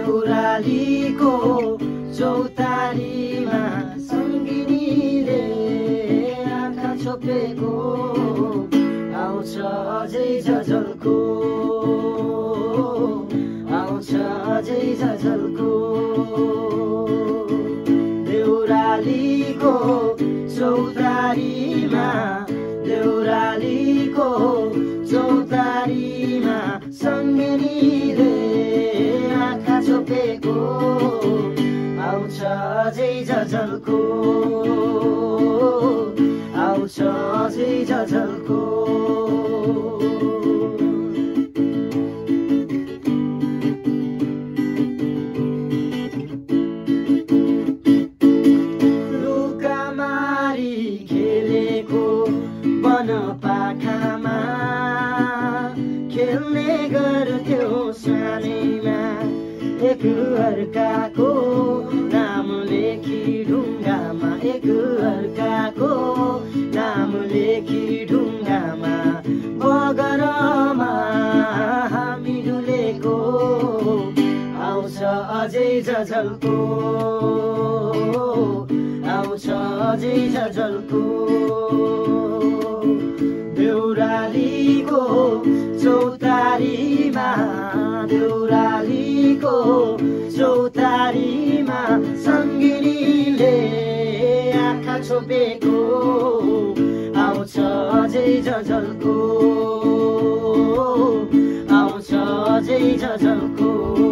देउरालीको चौतारीमा सङ्गिनीले आँखा छोपेको आउँछ अझै झझल्को आउँछ अझै झझल्को देउरालीको चौतारीमा देउरालीको चौतारीमा छोपेको आउँछ अझै झझल्को। आउँछ अझै झझल्को। लुकामारी खेलेको वनपाखामा खेल्ने गर्थ्यो एक अर्काको नाम लेखी ढुङ्गामा एक अर्काको नाम लेखी ढुङ्गामा बगरमा हामी डुलेको आउँछ अझै झझल्को आउँछ अझै झझल्को देउरालीको चौतारीमा सङ्गिनीले आँखा छोपेको आउँछ अझै झझल्को आउँछ अझै झझल्को